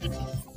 Thank you.